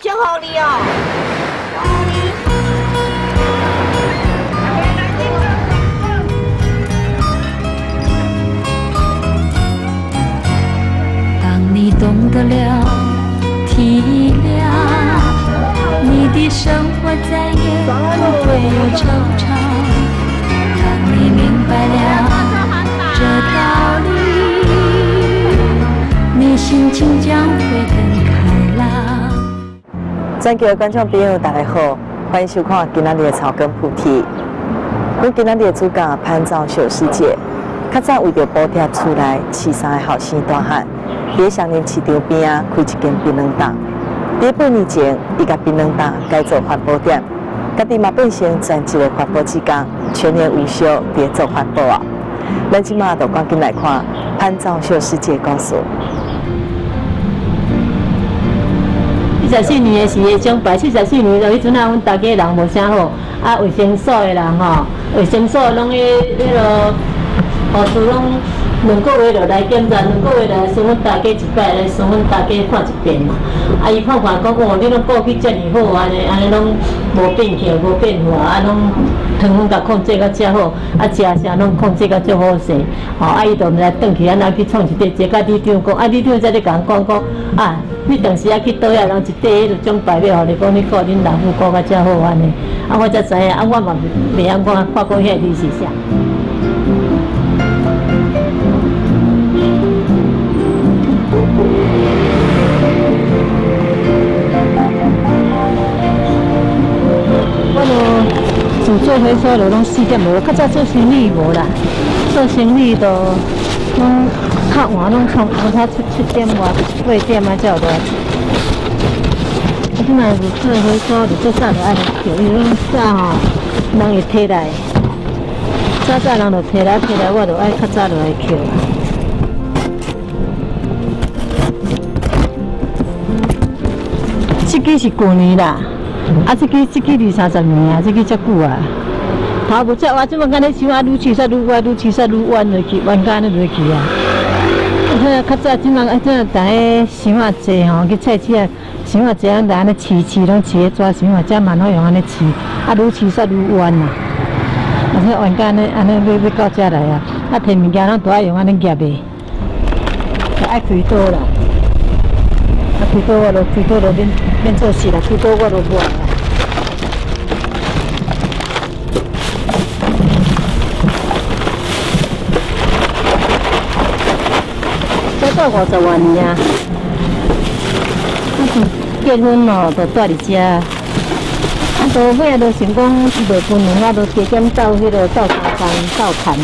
真好你哦！当你懂得了体谅，你的生活再也不会有惆怅。当你明白了这道理，你心情将会。全球的观众朋友，大家好，欢迎收看今仔日的草根菩提。阮今仔日的主角潘兆秀师姐，较早为着补贴厝内饲三个后生大汉，伫上年市场边啊开一间槟榔档。伫半年前，伊甲槟榔档改做环保店，家己嘛变成全职的环保职工，全年无休伫做环保啊。咱即马就赶紧来看潘兆秀师姐故事。七十四年的是迄种，百七十四年就迄阵啊，阮大家人无啥好，啊卫生所的人吼，卫生所拢迄迄落护士拢两个月就来检查，两个月来送阮大家一摆，来送阮大家看一遍嘛。啊伊看看讲哦，你拢顾去遮尔好，安尼安尼拢无变去，无变化，啊拢糖分甲控制甲遮好，啊食啥拢控制甲足好势。吼啊伊就毋知转去安怎去创一块，这甲李长讲，啊李长在咧甲人讲讲啊。你当时啊去倒遐，人一块迄种牌料，互你讲你顾恁老母顾较遮好安尼，啊我才知影，啊我嘛袂晓看看过遐字是啥。我咯自做回收就拢四点无，较早做生意无啦，做生意都拢较晚拢从从他七七点外八点啊才有来。啊，即卖是做回收，就做啥就爱叫，伊拢早吼人会摕来，早早人就摕来摕来，我就爱较早就来扣。这个是旧年啦，啊，这个这个二三十年啊，这支遮久啊。头无遮歪，即摆敢咧想啊，愈饲煞愈歪，愈饲煞愈弯落去，弯甲安尼落去啊。啊，迄较早即摆啊，即逐个想啊济吼，去菜市啊，想啊济，咱就安尼饲饲，拢饲咧纸想啊，遮蛮好用安尼饲，啊，愈饲煞愈弯啊。啊，即弯甲安尼安尼要要到遮来啊，啊，摕物件咱都爱用安尼夹的，爱开刀啦。啊，开刀我就开刀就免免做事啦，开刀我就无啊。这到五十万年啊！结婚哦，就住伫遮。啊，到尾都想讲伊袂分两啊，都加减到迄个斗相共斗看。啊，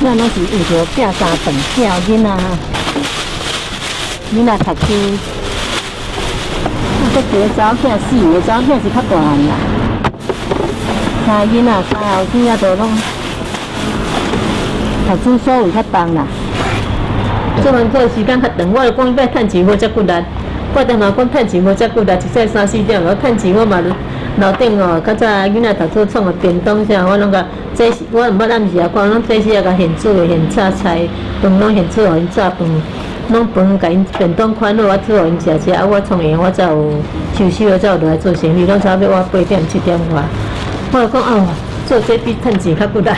这拢是为着拼三顿，拼囡仔，囡仔读书。啊，搁一个查某囝四个查某囝是较大汉啦。三囡仔、三后生啊，都拢读书所有较重啦。做完做时间较长，我就讲要趁钱无遮骨力，我当嘛讲趁钱无遮骨力，一早三四点我趁钱，我嘛楼顶哦，较早囡仔读书创个便当啥，我拢甲这是我毋捌暗时啊，看拢这时啊甲现煮的现炒菜，饭拢现煮互因炸饭，拢饭甲因便当款好，我煮互因食食，啊我创业我才有休息了，才有落来做生意，拢差不多我八点七点外，我就讲哦，做这比趁钱较骨力。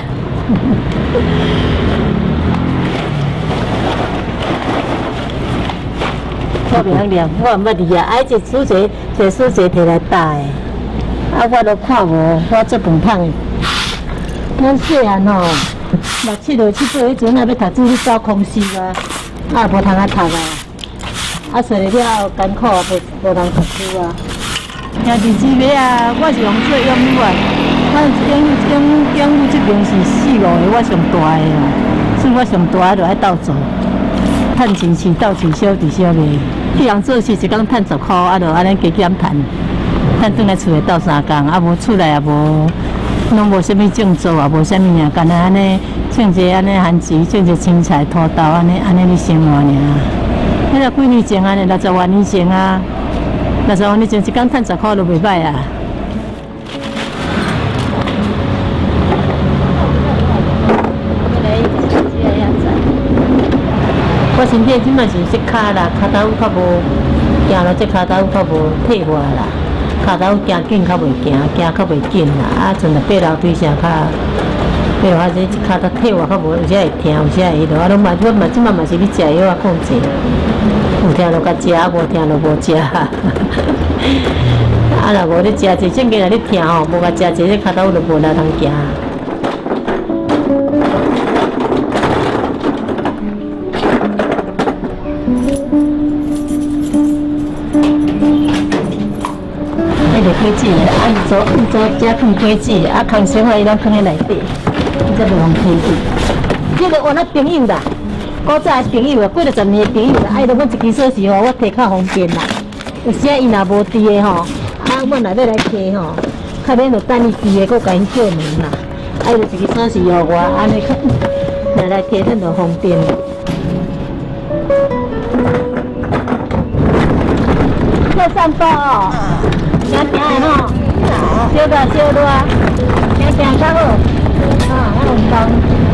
我袂晓念，我毋捌字啊！啊，一书册，一书册摕来带，啊，我都看无，我做饭桶的。阮细汉吼，六七六七岁迄阵啊，要读书去走空司啊，啊，无通啊读啊，啊，做了了艰苦啊，无无通读书啊。兄弟姊妹啊，我是用做养女啊，我养养养女这边是四五个，我上大的啦，所以我上大的就爱斗做。趁钱钱斗钱小弟小妹，迄样做事一工趁十箍，啊，就安尼加减趁，趁转来厝里斗三工，啊，无厝内也无，拢无啥物种做，也无啥物啊，干那安尼种一安尼番薯，种一青菜、土豆，安尼安尼哩生活尔。迄个几年前安尼，六十万年前啊，六十万年前一工趁十箍都袂歹啊。我身体即摆是膝骹啦，骹头较无行了这骹头较无退化啦，骹头行紧较袂行，行较袂紧啦，啊，像着爬楼梯啥较，爬楼梯这骹头退化较无，有时会疼，有时会落，啊，拢嘛，我嘛即摆嘛是咧食药啊控制，有疼就甲食，啊无疼就无食。啊，若无咧食济，正经若咧疼吼，无甲食济，这骹头就无力通行。果子，啊，做做遮放果子，啊，空生活伊拢放喺内底，这袂用批去。迄个我那朋友啦，古早的朋友啊，过了十年的朋友啦，啊，伊都阮一支锁匙吼，我摕较方便啦。有时啊，伊若无伫的吼，啊，我若要来摕吼，较免着等伊伫的，佫甲因叫门啦。啊，伊就一支锁匙互我，安尼较来来摕咱就方便。要散步哦，行行的吼，小大小大，行行较好，啊，啊运动。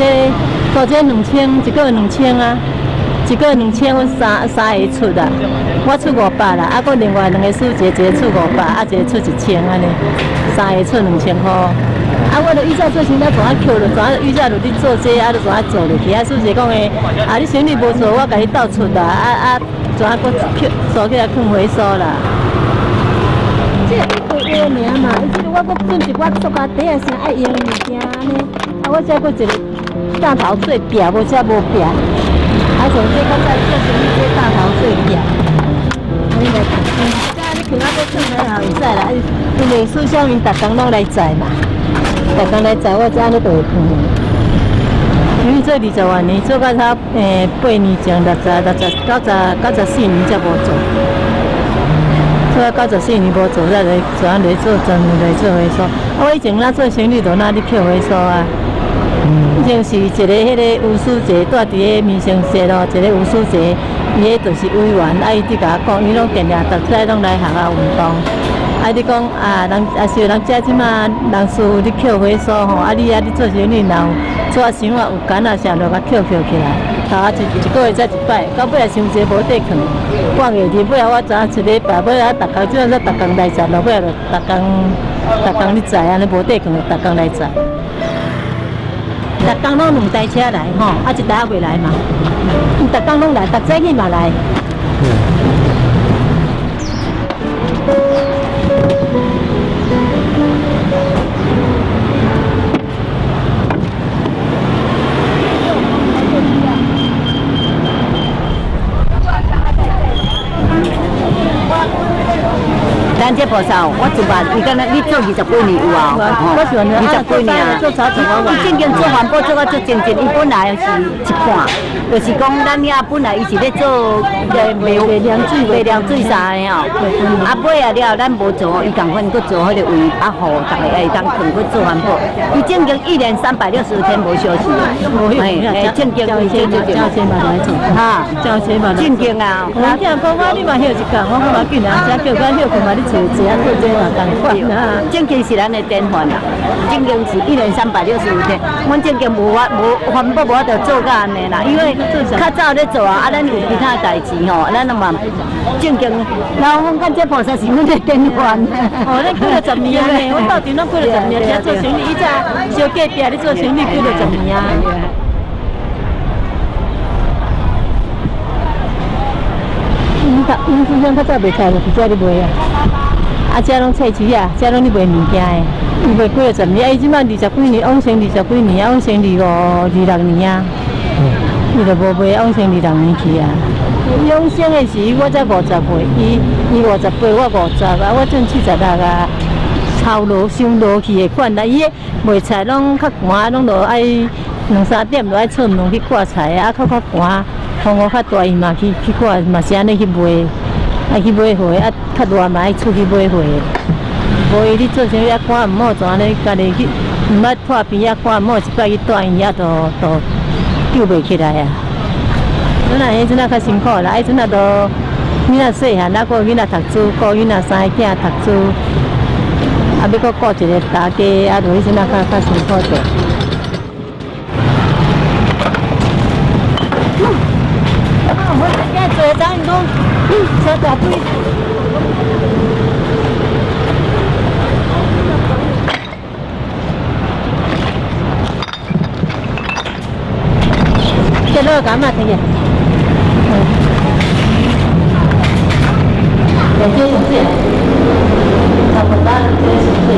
这大这两千，一个月两千啊，一个月两千，阮三三个出啊，我出五百啦，啊，佮另外两个师姐，一个出五百，啊，一个出一千安尼，三个出两千块。啊，我著依照做生意，怎啊扣了，怎啊依照落你做这，啊，著怎啊做落去。啊，师姐讲的，啊，你生意无做，我甲你倒出啦，啊啊，怎啊搁扣收起来放回收啦。这个一个名嘛，伊即个我搁准一我塑胶袋啊，啥爱用的物件呢？啊，我再搁一个大头做壁，无遮无壁。啊，从这较早做生意做大头做壁。你来看，遮你去那个厝内也会使啦，因为苏小明逐工拢来载嘛，逐工来载，我遮你都会看。因为做二十万年，做到他诶八年前，六十、六十、九十、九十四年才无做。做到九十四年无做，才来转来做专门来做回收。我以前咱做生意都哪里捡回收啊？以前是一个迄个吴书记住伫个民生社咯，一个吴书记，伊迄就是委员，啊，伊伫甲我讲，伊拢定定逐摆拢来学校运动。啊，你讲啊，人啊是有人遮即马人事有咧捡回收吼，啊你啊你做生意，若有做生活有干啊啥，就甲捡捡起来。头啊一一个月才一摆，到尾啊伤济无地囥，半月日尾啊我昨一礼拜，尾啊逐工即阵说逐工来载，落尾啊就逐工逐工咧载，安尼无地囥就逐工来载。逐工拢两台车来吼，啊一台也袂来嘛。逐工拢来，逐早起嘛来。咱这菩萨，我一万，你敢若你做二十几年有啊？我是二十几年啊。做啥做我伊正经做环保做到足正经，伊本来是一半，就是讲咱遐本来伊是咧做呃卖凉水、卖凉水啥的吼。啊买啊了，咱无做，伊共款搁做迄个位啊，互逐个会当困去做环保。伊正经一年三百六十天无休息，哎哎，正经叫先嘛，叫先嘛来做，哈，叫先嘛。正经啊。我囝讲我你嘛休一工，我讲嘛紧啊，只叫我休困嘛，你正经是咱的典范啦，正经是一年三百六十五天，阮正经无法无环保无法度做到安尼啦，因为较早咧做啊，啊咱有其他代志吼，咱嘛正经，然后阮看这菩萨是阮的典范。哦，咱过了十年啊呢，我到底咱过了十年，只做生意，伊只小隔壁咧做生意过了十年啊。嗯，较嗯，好像较早袂开，就伫遮咧卖遮拢菜市啊，遮拢咧卖物件的，伊卖几了十年，啊，伊即摆二十几年，往生二十几年，啊，往生二五、二六年啊。伊就无卖，往生二六年去啊。往生的时我才五十岁，伊伊五十八，我五十啊，我正七十六啊。操劳伤劳去的款啦，伊卖菜拢较寒，拢着爱两三点着爱出门去挂菜啊，较较寒，风雨较大伊嘛去去挂，嘛是安尼去卖，啊去买货，啊较热嘛爱出去买货。无伊你做啥物啊看毋好，就安尼家己去，毋捌破边啊看毋好，一摆去住院啊，都都救袂起来啊。阵仔迄阵仔较辛苦啦，迄阵仔都囡仔细汉，啊个囡仔读书，个囡仔三个囝读书，啊要搁顾一个大家，啊，就迄阵仔较较辛苦者。啊，我今日做张运动，小大腿。这个干嘛的呀？我这是这，差不多这是这。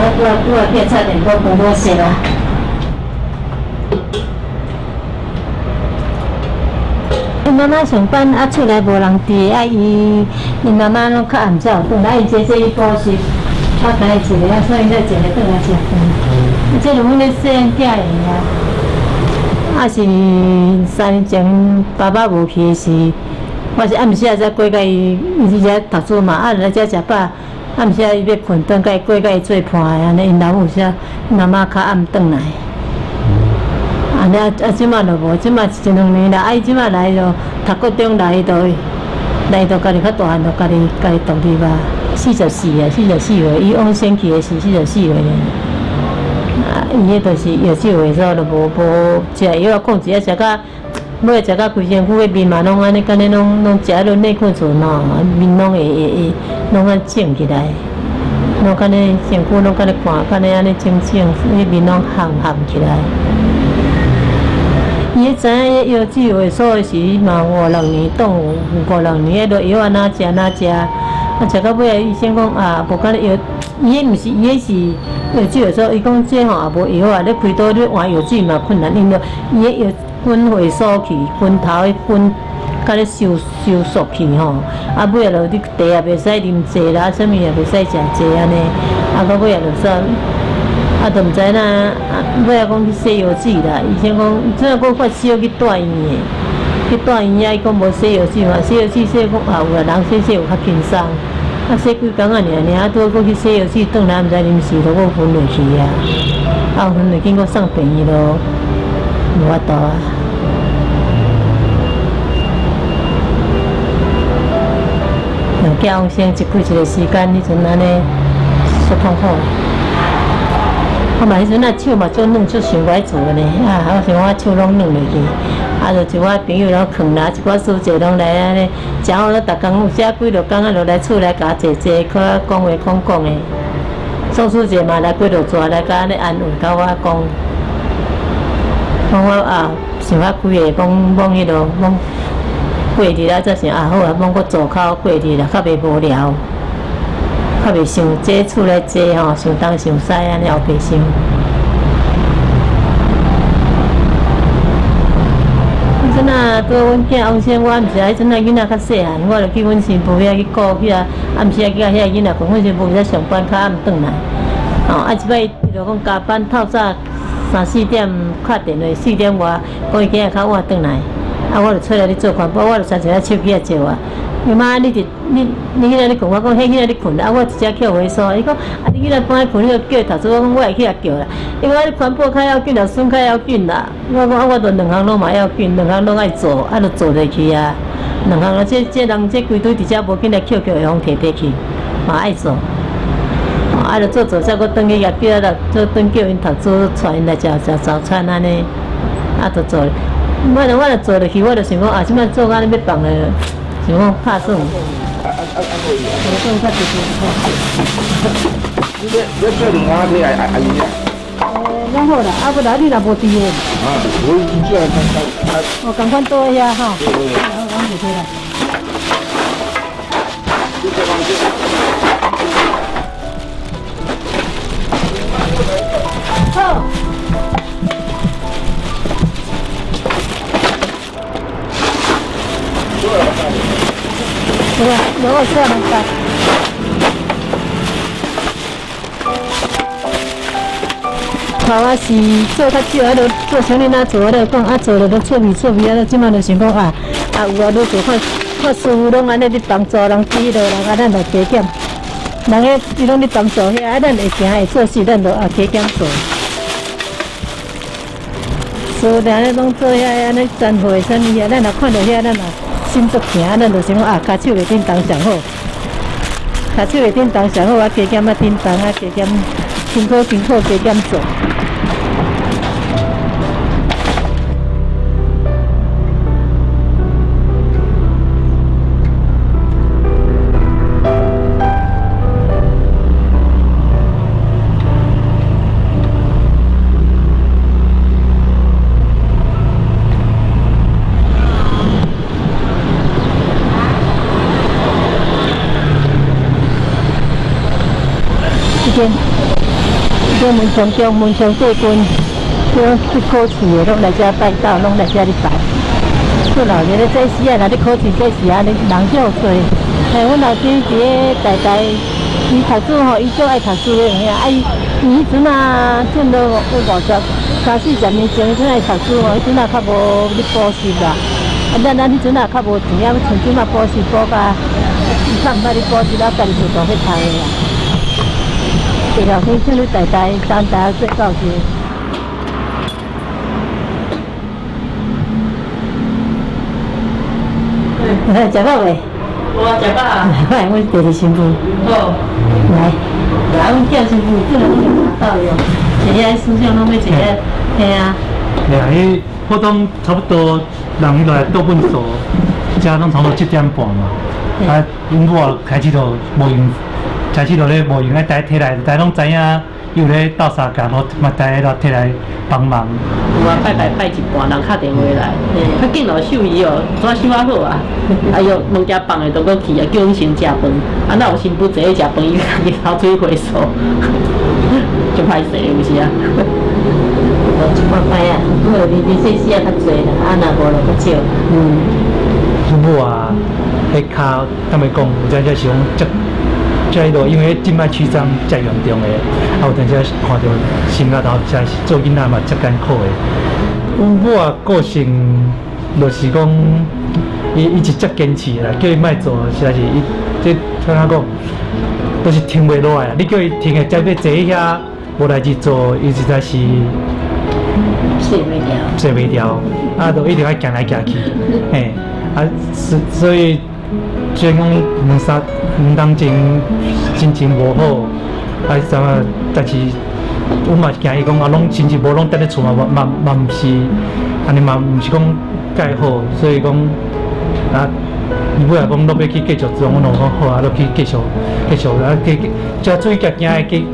我我我别差点都不多写了。伊妈妈上班啊，厝内无人伫，啊伊伊妈妈拢较暗早转来，伊姐姐伊补习。我家一个啊，所以才一个倒来食饭。啊，这拢阮咧细汉囝的啊，啊是三年前爸爸无去时，我是暗时啊才过甲伊，伊是遮读书嘛，啊来遮食饱，暗时啊伊要困，转甲伊过甲伊做伴的安尼，因老母啥妈妈较暗转来。安尼啊啊，即马就无，即马一两年啦，啊伊即马来就读高中来就来就家己较大汉，就家己家己独立吧。四十四啊，四十四岁，伊往先去的是四十四岁呢。啊，伊迄就是药酒的时候就无无食药啊，控制啊，食到尾食到规身躯的面嘛，拢安尼，敢若拢拢食迄落内困醇喏，面拢会会会拢安肿起来，拢敢若身躯拢敢若寒，敢若安尼肿肿，迄面拢红红起来。伊知影迄药酒的所时嘛，五六年冻五六年，迄落药啊哪食哪食。啊，食到尾，医生讲啊，无敢咧药，伊迄毋是，伊迄是药酒的时候，伊讲这吼也无药啊，咧开刀咧换药剂嘛困难，因为伊迄药分回缩去，分头迄分，甲咧收收缩去吼，啊尾啊落你茶也袂使啉济啦，啥物也袂使食济安尼，啊到尾啊落说，啊都毋知哪，啊尾啊讲去洗药水啦，医生讲，怎啊讲发烧去住院的。去住院遐，伊讲无洗药水嘛，洗药水洗讲啊有啊，人洗洗有较轻松，啊洗几工啊尔尔，啊拄好过去洗药水，转来毋知啉是都我昏落去啊，啊昏落经过送病院咯，无法度啊。两家往生一开一个时间，迄阵安尼足痛苦。我嘛迄阵啊手嘛足软，足想歹做呢，啊，我想我手拢软落去。啊，就一寡朋友拢劝啦，一寡师姐拢来安尼，正好咧，逐工有写几落工啊，落来厝内甲坐坐，靠讲话讲讲的。宋师姐嘛来几落纸来甲安尼安慰，甲我讲，讲我啊想法开个，讲往迄落往过日啊，则是啊好啊，往个座口过日啦，较袂无聊，较袂想坐厝内坐吼，想东想西安尼后袂想。阵啊，做阮囝往生，我毋是迄阵啊囡仔较细汉，我就去阮新妇遐去顾遐，暗时啊去甲遐囡仔困，阮新妇在上班，较暗转来。哦，啊，即摆伊就讲加班透早三四点敲电话，四点外讲伊今日较晚转来，啊，我就出来咧做环保，我就三只手机啊照啊。伊妈，你伫你你迄个咧困，我讲迄囡仔咧困，啊，我直接叫回收。伊讲啊，你囡仔放咧困，你著叫伊读书，我讲我会去遐叫啦。因为我环保较要紧啦，孙较要紧啦。我讲啊，我着两项拢嘛要紧，两项拢爱做，啊，着做落去啊。两项啊，这这人这规堆伫遮无紧来捡捡会方摕摕去，嘛爱做。啊，着做做才搁转去业叫啦，做转叫因读书，带因来食食早餐安尼，啊，着做。我着我着做落去，我着想讲啊，即摆做安尼要放咧。想讲拍算，啊啊啊啊！可以啊！做。你你这两碗去阿阿阿姨啊？诶，拢好啦，啊不然你若无伫诶，啊，我真正看看看，我赶快倒遐吼。对对对，好，我就去啦。你有啊，有啊，做很在。看我是做较少，阿都做小囡仔做阿了讲，啊做的都错味错味，阿即摆就想讲啊啊有啊，都做看发书，拢安尼伫帮助人记了，阿咱来体检。人遐伊拢伫谈做遐，阿咱会行会做事，咱就啊体检做。书常在拢做遐安尼真会真热，咱若看到遐，咱啊。心足行，咱就想讲啊，骹手会叮当上好，骹手会叮当上好，啊加减啊叮当啊加减。辛苦辛苦，加减做。上将门上过关，这去考试的拢来遮拜到，拢来遮哩拜。做老年的这时啊，若咧考试这时啊，恁人少多。哎，阮老师伫咧台台，伊读书吼，伊最爱读书的吓。啊，伊伊迄阵啊，趁到五五十、三四十年前，伊阵爱读书吼，伊阵啊较无咧补习啦。啊，咱咱迄阵啊较无钱啊，像即马补习补甲，伊较毋捌咧补习啊，家己就当去读的啦。这条线像你台台上台最高级。嗯，食饱未？我食饱。来，阮第二新妇。好。来，来，阮叫新妇，这两个到哟。一个思想拢要一个，嘿啊。对啊，迄活动差不多人来倒本数，加拢差不多七点半嘛。啊，阮某啊开始就无用，开始就咧无用，啊，大家摕来，大家拢知影，伊有咧斗相共，嘛大家都摕来帮忙。有啊，拜拜拜一半，人敲电话来，较紧哦，收伊哦，怎收啊好啊？哎哟，物件放的都搁去啊，叫阮先食饭，啊，那有新妇坐咧食饭，伊伊头水回收，就歹势有时啊。无一般歹啊，不过你你细细啊较济啦，啊若无就较少。嗯。阮某啊，迄骹他们讲，有阵时是讲遮遮迄落，因为静脉曲张遮严重的，啊有阵时看到心内头，真是做囡仔嘛真艰苦的。阮某啊个性，就是讲，伊伊是遮坚持啦，叫伊莫做，实在是伊这像他讲，都是停袂落来啦。你叫伊停下，再要坐遐无代志做，伊实在是。洗袂掉，洗袂掉，啊，都一定要行来行去，嘿，啊，所所以，虽然讲两三两当前心情无好，啊，什么，但是，阮嘛是惊伊讲啊，拢心情无拢待咧厝嘛，嘛嘛嘛毋是，安尼嘛毋是讲介好，所以讲，啊，伊尾来讲，落尾去继续做，阮就讲好啊，落去继续继续啊，继即注意家己的去。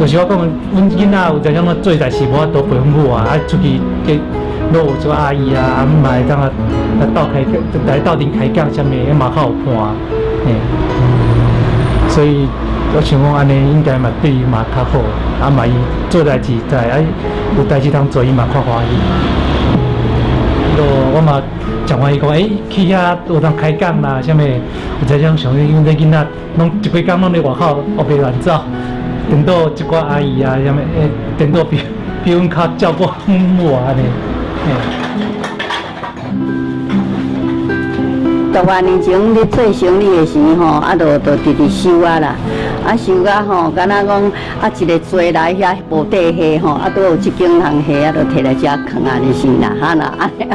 有时我讲，阮囡仔有阵种做代志，无法度陪阮母啊，啊出去给落有做阿姨啊，啊毋嘛会当啊来斗开来斗阵开讲啥物，也嘛较有伴，嗯。所以我想讲安尼应该嘛对伊嘛较好，啊嘛伊做代志在啊有代志通做伊嘛较欢喜。咯，我嘛讲话伊讲，诶，去遐有当开讲啦，啥物有阵种想因为囡仔拢一几工拢伫外口学袂乱走。等到一寡阿姨啊，啥物诶，等到比比阮较照顾母啊十外年前你做生意的时吼，啊，都都直直收啊啦。啊，收啊吼，敢若讲啊，一个做来遐无底下吼，啊，都有一间行下啊，都摕来遮藏安尼生啦，哈啦，安 尼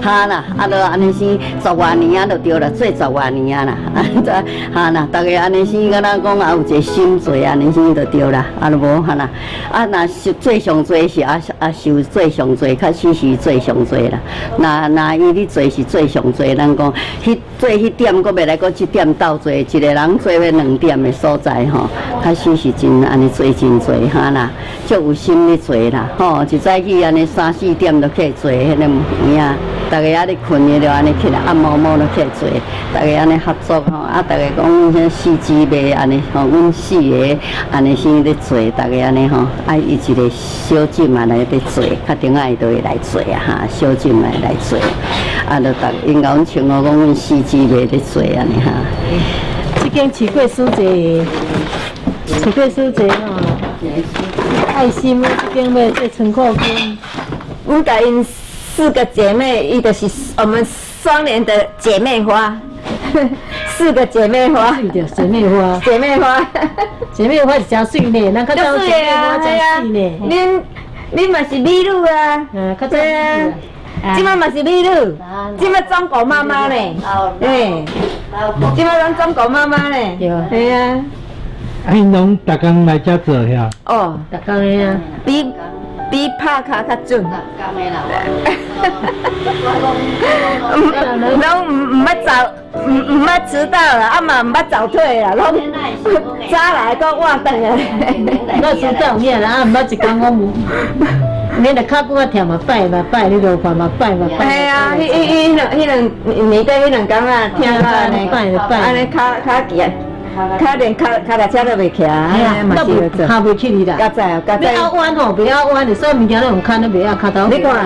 哈啦，啊，都安尼生十外年啊，就对了，做十外年啊啦，啊，这哈啦，逐个安尼生敢若讲啊，有一个心做安尼生就对啦，啊，都无哈啦，啊，若是做上做是啊啊，收做上做，确实是做上做啦。那那伊咧做是做上做，咱讲迄做迄点，佫袂来佫一点斗做，一个人做要两点的所在吼。确实是真安尼做真做哈啦，足有心咧做啦，吼！一早起安尼三四点就起做迄个物啊，逐个啊咧困咧就安尼起来暗摸摸就起做，逐个安尼合作吼，啊，逐个讲像四姊妹安尼吼，阮四个安尼先咧做，逐个安尼吼，啊，伊一个小姐嘛来咧做，较顶爱都会来做啊哈，小姐嘛来做，啊，就逐因甲阮称呼讲阮四姊妹咧做安尼哈。这间奇怪书籍。奇怪书籍吼，爱心这边买这存款金，阮甲因四个姐妹，伊就是我们双联的姐妹花，四个姐妹花，姐妹花，姐妹花，姐妹花是真水呢，咱较早姐妹花真水呢。恁恁嘛是美女啊，嗯，较早对啊，即摆嘛是美女，即摆中国妈妈呢，哎，即摆咱中国妈妈呢，对对啊，啊，因拢逐工来遮做遐。哦，逐工的啊，比比拍卡较准。拢拢唔唔捌早，唔唔捌迟到啦，啊嘛唔捌早退啦，拢早来个晚转来。那知道咩啦？啊，毋捌一工我唔，你着脚骨啊忝嘛拜嘛拜，你落饭嘛拜嘛拜。系啊，迄迄迄两迄两年底迄两工啊，听到安尼，拜就拜安尼脚脚行，脚连脚脚踏车都袂骑，哎呀，嘛那不是要做。下袂去你啦。较早较要弯哦，不要弯的，所有物件都用看都不要脚头。你看，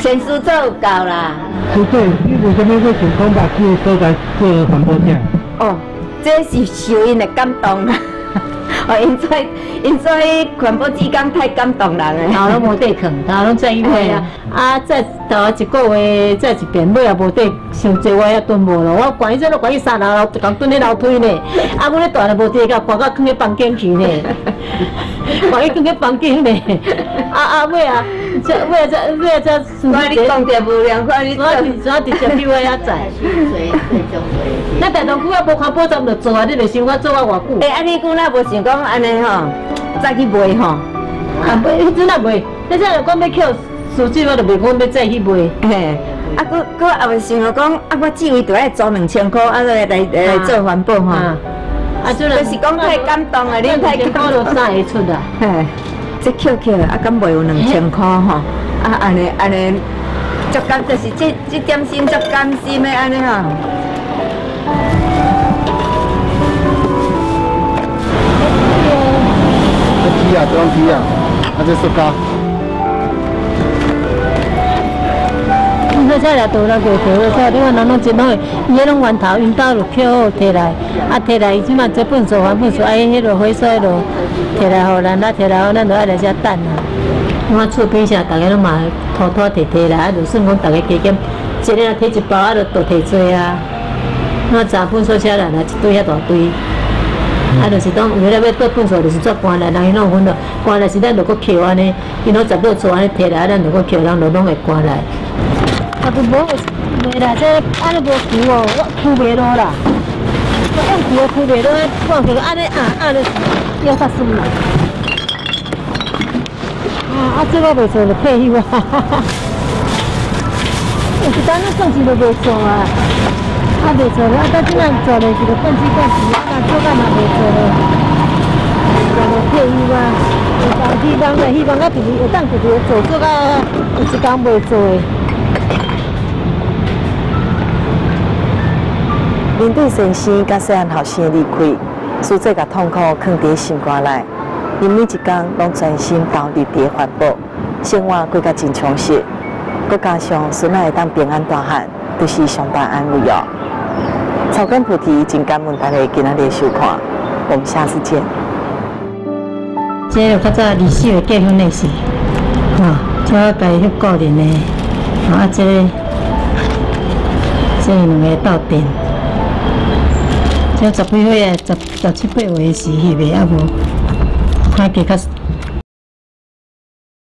先师做有够啦。不对，你为什么会想讲把这个所在做环保店？哦，这是受因的感动啦。哦，因做因做全部志工太感动人诶。头拢无地囥，头拢在伊买啊，啊再头一个月再一遍尾也无地，上济我也蹲无咯，我关伊这都关伊三楼，就讲蹲咧楼梯呢，啊阮咧大了无地甲，关到囥咧房间去呢，关伊囥咧房间呢，啊啊尾啊，这尾啊这尾啊这，我你讲着无良，看你怎啊直接比我遐在，咱大同区啊无看保障就做啊，你就想我做啊偌久诶，？啊，你姑那无想讲安尼吼，再去卖吼？啊，袂，迄阵也袂，你这样讲要扣数据，我就袂讲要再去卖。嘿，啊，佫佫也未想到讲，啊，我至位就爱租两千箍，啊，来来来做环保吼。啊，啊，就就是讲太感动了，你太感高动了三会出啦。嘿，这扣扣啊，敢卖有两千箍吼？啊，安尼安尼，足感就是这这点心足甘心的安尼吼。皮啊，装皮啊，啊这塑胶。你说这俩倒来过倒了，这你看人拢真好，伊迄种源头因兜就捡好摕来，啊摕来伊即马这粪扫还粪扫，啊伊迄落回收迄落摕来互咱，啊摕来互咱就爱来遮等啊。我厝边上逐个拢嘛拖拖摕摕来，啊就算讲逐个加减，一日若摕一包，啊就倒摕做啊。我查粪扫车来来一堆遐大堆。啊，就是讲有咧要倒粪扫，就是做搬来，人伊拢有分到，搬来是咱就搁捡安尼，伊拢十六做安尼摕来，咱就搁捡，人就拢会搬来。啊，不无袂啦，这安尼无扶哦，我扶袂落啦。我用扶扶袂落，看起来安尼啊啊咧，要较顺啦。啊啊，这个袂做就退休啊。有一单咱算是都袂做啊，啊袂做了，啊等即咱做咧是就灌水灌水，啊做干嘛袂做咧，就就退休啊。有当希望咧，希望我自己有当自己做做到有一工袂做的。面对先生甲细汉后生离开，苏这甲痛苦藏伫心肝内，因每一工拢全心投入伫环保，生活过甲真充实。佮加上孙仔会当平安大汉，就是上大安慰哦。草根菩提真感恩大家今仔日的收看，我们下次见。这个较早二四的结婚的是，吼、这个白迄个人的，啊，这个这两个斗阵，这十几岁啊，十十七八岁的是翕的，啊无，看加较